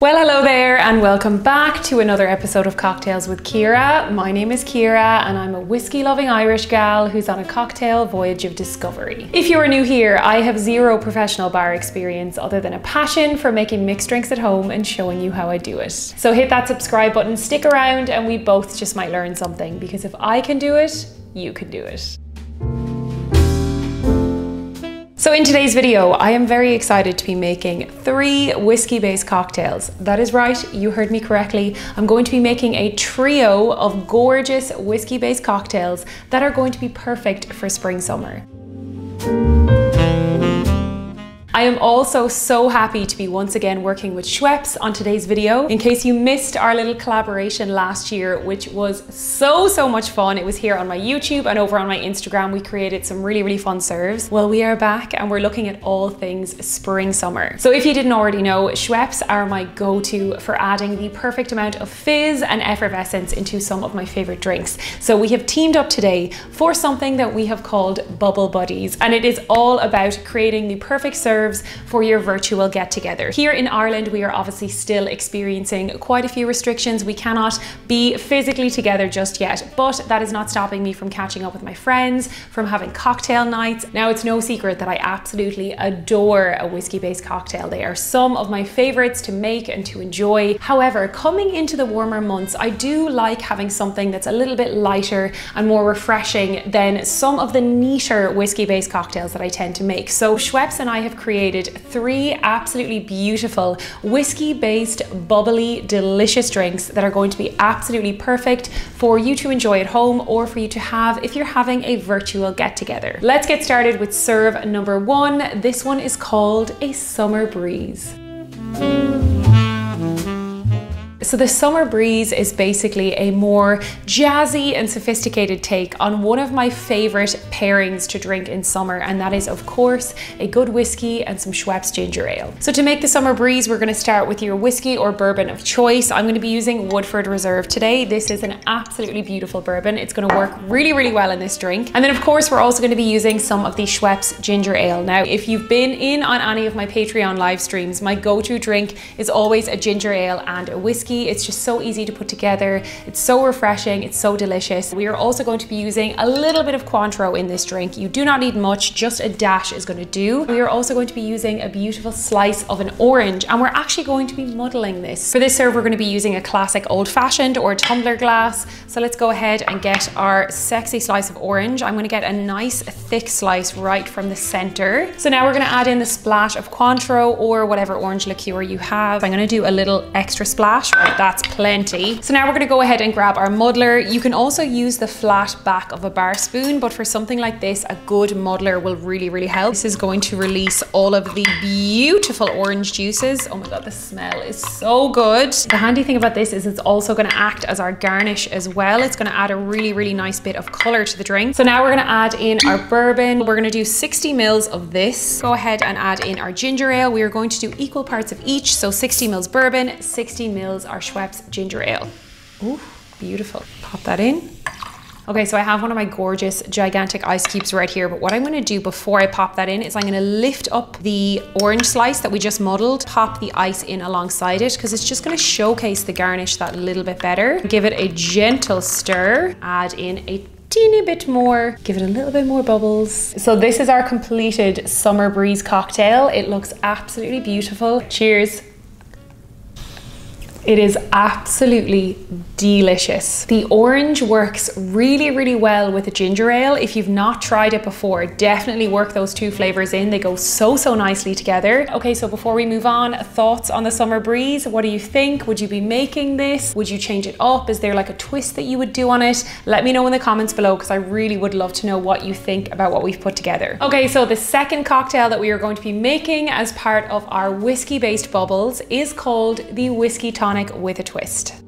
Well, hello there, and welcome back to another episode of Cocktails with Ciara. My name is Ciara, and I'm a whiskey loving Irish gal who's on a cocktail voyage of discovery. If you are new here, I have zero professional bar experience other than a passion for making mixed drinks at home and showing you how I do it. So hit that subscribe button, stick around, and we both just might learn something because if I can do it, you can do it. So in today's video, I am very excited to be making three whiskey-based cocktails. That is right, you heard me correctly. I'm going to be making a trio of gorgeous whiskey-based cocktails that are going to be perfect for spring summer. I am also so happy to be once again working with Schweppes on today's video. In case you missed our little collaboration last year, which was so, so much fun. It was here on my YouTube and over on my Instagram. We created some really, really fun serves. Well, we are back and we're looking at all things spring, summer. So if you didn't already know, Schweppes are my go-to for adding the perfect amount of fizz and effervescence into some of my favorite drinks. So we have teamed up today for something that we have called Bubble Buddies. And it is all about creating the perfect serve serves for your virtual get together. Here in Ireland, we are obviously still experiencing quite a few restrictions. We cannot be physically together just yet, but that is not stopping me from catching up with my friends, from having cocktail nights. Now, it's no secret that I absolutely adore a whiskey based cocktail. They are some of my favorites to make and to enjoy. However, coming into the warmer months, I do like having something that's a little bit lighter and more refreshing than some of the neater whiskey based cocktails that I tend to make. So Schweppes and I have created three absolutely beautiful whiskey based, bubbly, delicious drinks that are going to be absolutely perfect for you to enjoy at home or for you to have if you're having a virtual get together. Let's get started with serve number one. This one is called a summer breeze. So the Summer Breeze is basically a more jazzy and sophisticated take on one of my favorite pairings to drink in summer, and that is of course a good whiskey and some Schweppes ginger ale. So to make the Summer Breeze, we're gonna start with your whiskey or bourbon of choice. I'm gonna be using Woodford Reserve today. This is an absolutely beautiful bourbon. It's gonna work really, really well in this drink. And then of course, we're also gonna be using some of the Schweppes ginger ale. Now, if you've been in on any of my Patreon live streams, my go-to drink is always a ginger ale and a whiskey it's just so easy to put together. It's so refreshing. It's so delicious. We are also going to be using a little bit of Cointreau in this drink. You do not need much, just a dash is going to do. We are also going to be using a beautiful slice of an orange and we're actually going to be muddling this. For this serve, we're going to be using a classic old fashioned or tumbler glass. So let's go ahead and get our sexy slice of orange. I'm going to get a nice thick slice right from the center. So now we're going to add in the splash of Cointreau or whatever orange liqueur you have. I'm going to do a little extra splash that's plenty. So now we're gonna go ahead and grab our muddler. You can also use the flat back of a bar spoon, but for something like this, a good muddler will really, really help. This is going to release all of the beautiful orange juices. Oh my God, the smell is so good. The handy thing about this is it's also gonna act as our garnish as well. It's gonna add a really, really nice bit of color to the drink. So now we're gonna add in our bourbon. We're gonna do 60 mils of this. Go ahead and add in our ginger ale. We are going to do equal parts of each. So 60 mils bourbon, 60 mils our Schweppes ginger ale. Ooh, beautiful. Pop that in. Okay, so I have one of my gorgeous gigantic ice cubes right here, but what I'm gonna do before I pop that in is I'm gonna lift up the orange slice that we just muddled, pop the ice in alongside it, because it's just gonna showcase the garnish that little bit better. Give it a gentle stir, add in a teeny bit more, give it a little bit more bubbles. So this is our completed summer breeze cocktail. It looks absolutely beautiful. Cheers. It is absolutely delicious. The orange works really, really well with a ginger ale. If you've not tried it before, definitely work those two flavors in. They go so, so nicely together. Okay, so before we move on, thoughts on the summer breeze? What do you think? Would you be making this? Would you change it up? Is there like a twist that you would do on it? Let me know in the comments below because I really would love to know what you think about what we've put together. Okay, so the second cocktail that we are going to be making as part of our whiskey-based bubbles is called the Whiskey Tonic with a twist.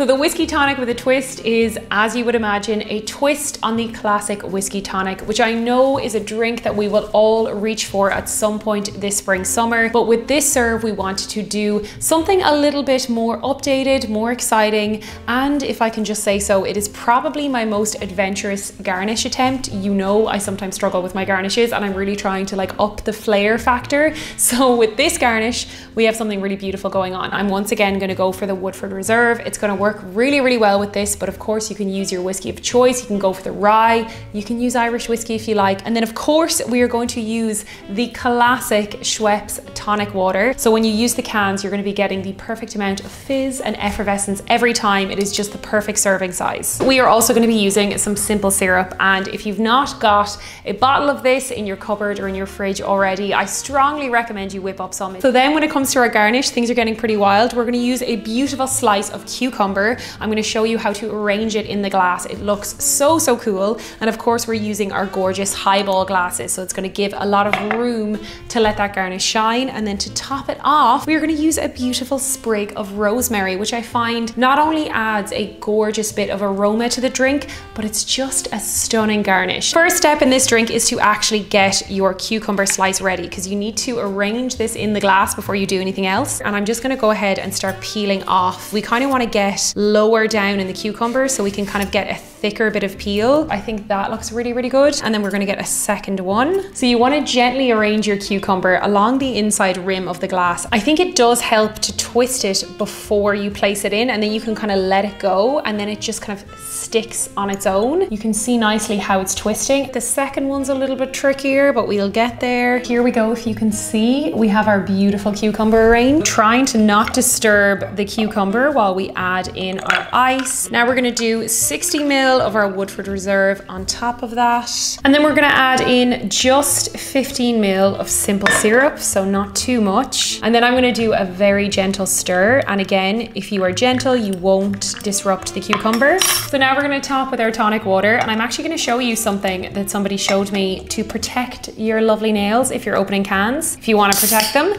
So the whiskey tonic with a twist is, as you would imagine, a twist on the classic whiskey tonic, which I know is a drink that we will all reach for at some point this spring, summer. But with this serve, we wanted to do something a little bit more updated, more exciting. And if I can just say so, it is probably my most adventurous garnish attempt. You know, I sometimes struggle with my garnishes and I'm really trying to like up the flair factor. So with this garnish, we have something really beautiful going on. I'm once again gonna go for the Woodford Reserve. It's gonna work really, really well with this, but of course you can use your whiskey of choice. You can go for the rye. You can use Irish whiskey if you like. And then of course, we are going to use the classic Schweppes tonic water. So when you use the cans, you're gonna be getting the perfect amount of fizz and effervescence every time. It is just the perfect serving size. We are also gonna be using some simple syrup. And if you've not got a bottle of this in your cupboard or in your fridge already, I strongly recommend you whip up some. So then when it comes to our garnish, things are getting pretty wild. We're gonna use a beautiful slice of cucumber. I'm gonna show you how to arrange it in the glass. It looks so, so cool. And of course, we're using our gorgeous highball glasses. So it's gonna give a lot of room to let that garnish shine. And then to top it off, we're gonna use a beautiful sprig of rosemary, which I find not only adds a gorgeous bit of aroma to the drink, but it's just a stunning garnish. First step in this drink is to actually get your cucumber slice ready because you need to arrange this in the glass before you do anything else. And I'm just gonna go ahead and start peeling off. We kind of wanna get lower down in the cucumber so we can kind of get a thicker bit of peel. I think that looks really, really good. And then we're gonna get a second one. So you wanna gently arrange your cucumber along the inside rim of the glass. I think it does help to twist it before you place it in and then you can kind of let it go and then it just kind of sticks on its own. You can see nicely how it's twisting. The second one's a little bit trickier, but we'll get there. Here we go, if you can see, we have our beautiful cucumber arranged. Trying to not disturb the cucumber while we add in our ice. Now we're gonna do 60 of our Woodford Reserve on top of that. And then we're gonna add in just 15 mil of simple syrup, so not too much. And then I'm gonna do a very gentle stir. And again, if you are gentle, you won't disrupt the cucumber. So now we're gonna top with our tonic water. And I'm actually gonna show you something that somebody showed me to protect your lovely nails if you're opening cans. If you wanna protect them,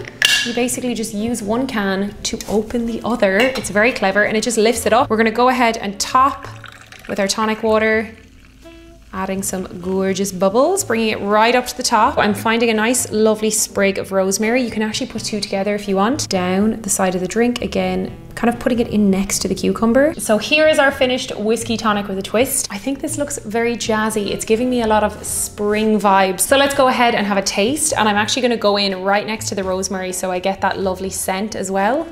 you basically just use one can to open the other. It's very clever and it just lifts it up. We're gonna go ahead and top with our tonic water adding some gorgeous bubbles, bringing it right up to the top. I'm finding a nice lovely sprig of rosemary. You can actually put two together if you want. Down the side of the drink, again, kind of putting it in next to the cucumber. So here is our finished whiskey tonic with a twist. I think this looks very jazzy. It's giving me a lot of spring vibes. So let's go ahead and have a taste. And I'm actually gonna go in right next to the rosemary so I get that lovely scent as well.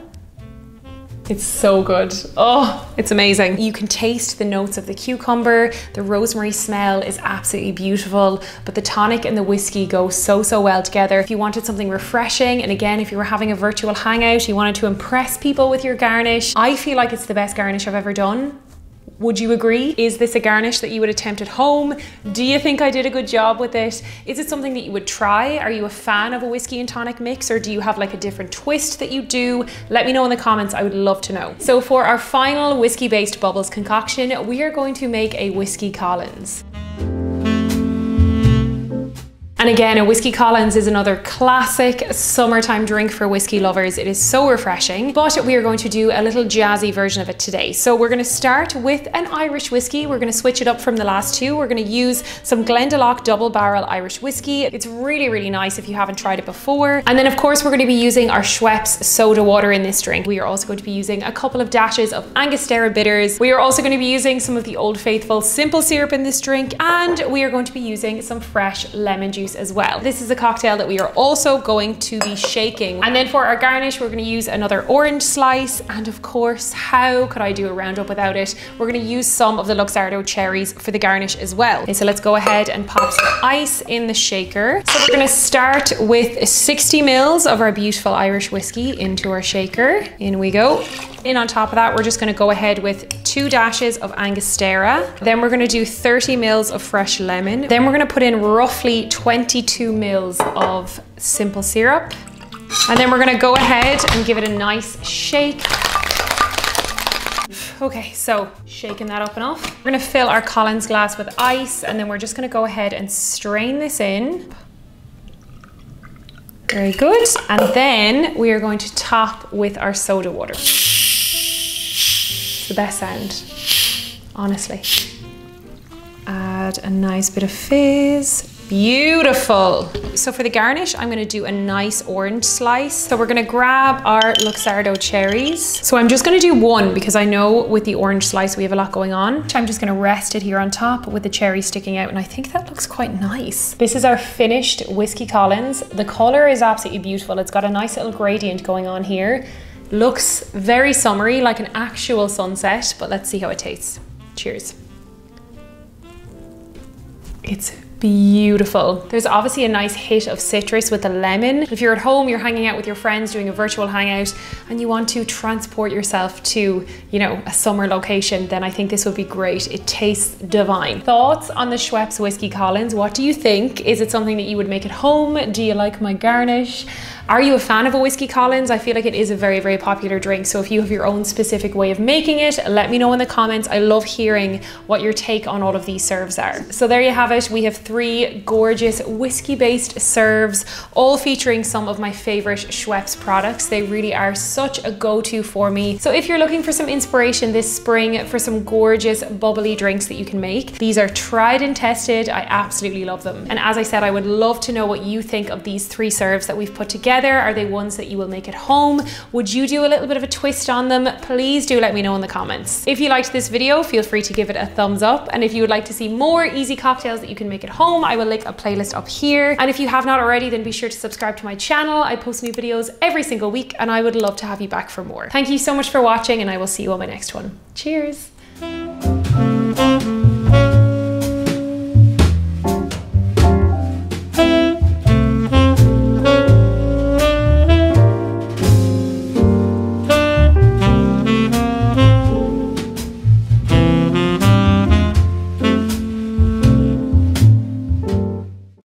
It's so good. Oh, it's amazing. You can taste the notes of the cucumber. The rosemary smell is absolutely beautiful, but the tonic and the whiskey go so, so well together. If you wanted something refreshing, and again, if you were having a virtual hangout, you wanted to impress people with your garnish, I feel like it's the best garnish I've ever done. Would you agree? Is this a garnish that you would attempt at home? Do you think I did a good job with it? Is it something that you would try? Are you a fan of a whiskey and tonic mix or do you have like a different twist that you do? Let me know in the comments, I would love to know. So for our final whiskey based bubbles concoction, we are going to make a whiskey Collins. And again, a Whiskey Collins is another classic summertime drink for whiskey lovers. It is so refreshing, but we are going to do a little jazzy version of it today. So we're gonna start with an Irish whiskey. We're gonna switch it up from the last two. We're gonna use some Glendalough double barrel Irish whiskey. It's really, really nice if you haven't tried it before. And then of course, we're gonna be using our Schweppes soda water in this drink. We are also going to be using a couple of dashes of Angostura bitters. We are also gonna be using some of the Old Faithful simple syrup in this drink, and we are going to be using some fresh lemon juice as well. This is a cocktail that we are also going to be shaking. And then for our garnish, we're gonna use another orange slice. And of course, how could I do a roundup without it? We're gonna use some of the Luxardo cherries for the garnish as well. Okay, so let's go ahead and pop some ice in the shaker. So we're gonna start with 60 mils of our beautiful Irish whiskey into our shaker. In we go. In on top of that, we're just gonna go ahead with two dashes of Angostura. Then we're gonna do 30 mils of fresh lemon. Then we're gonna put in roughly 22 mils of simple syrup. And then we're gonna go ahead and give it a nice shake. Okay, so shaking that up enough. We're gonna fill our Collins glass with ice and then we're just gonna go ahead and strain this in. Very good. And then we are going to top with our soda water. It's the best sound, honestly. Add a nice bit of fizz. Beautiful. So for the garnish, I'm gonna do a nice orange slice. So we're gonna grab our Luxardo cherries. So I'm just gonna do one because I know with the orange slice, we have a lot going on. So I'm just gonna rest it here on top with the cherry sticking out. And I think that looks quite nice. This is our finished Whiskey Collins. The color is absolutely beautiful. It's got a nice little gradient going on here. Looks very summery, like an actual sunset, but let's see how it tastes. Cheers. It's beautiful. There's obviously a nice hit of citrus with the lemon. If you're at home, you're hanging out with your friends, doing a virtual hangout, and you want to transport yourself to, you know, a summer location, then I think this would be great. It tastes divine. Thoughts on the Schweppes Whiskey Collins? What do you think? Is it something that you would make at home? Do you like my garnish? Are you a fan of a whiskey Collins? I feel like it is a very, very popular drink. So if you have your own specific way of making it, let me know in the comments. I love hearing what your take on all of these serves are. So there you have it. We have three gorgeous whiskey based serves, all featuring some of my favorite Schweppes products. They really are such a go-to for me. So if you're looking for some inspiration this spring for some gorgeous bubbly drinks that you can make, these are tried and tested. I absolutely love them. And as I said, I would love to know what you think of these three serves that we've put together together? Are they ones that you will make at home? Would you do a little bit of a twist on them? Please do let me know in the comments. If you liked this video, feel free to give it a thumbs up. And if you would like to see more easy cocktails that you can make at home, I will link a playlist up here. And if you have not already, then be sure to subscribe to my channel. I post new videos every single week and I would love to have you back for more. Thank you so much for watching and I will see you on my next one. Cheers.